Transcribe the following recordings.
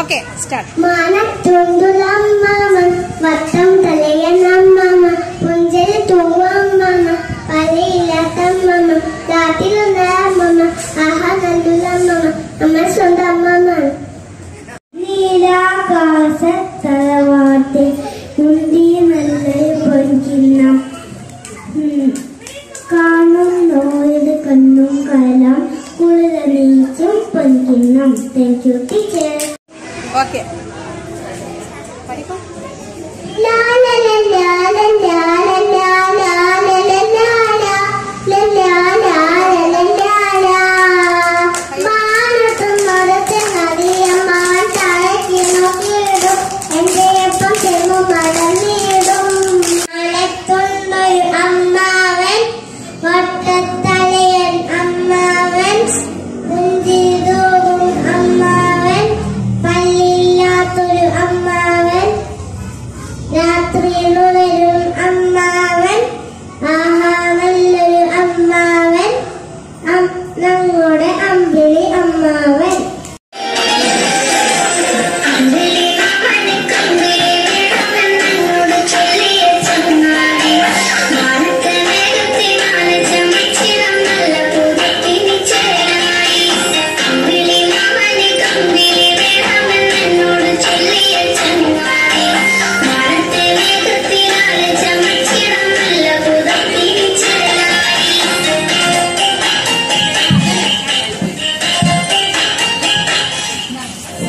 Okay start മാനം തുണ്ടുലമ്മാമ വട്ടം തലയണ്ണമ്മ മുഞ്ചൽ തൂവമ്മ വലയില്ലാത്തമ്മ ദാത്തിലുണ്ടായമ്മ ആഹ നല്ലുലമ്മ നമ്മൾ സ്വന്തം അമ്മമ്മ നീലാകാശത്തലവാത്തിൽ മുണ്ടി നല്ലൊരു പൊൻകിണ്ണം കാണുന്നോരുടെ കണ്ണും കലാം കുളിരണിയിച്ചും പൊൻകിണ്ണം thank you teacher okay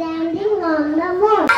standing on the wall.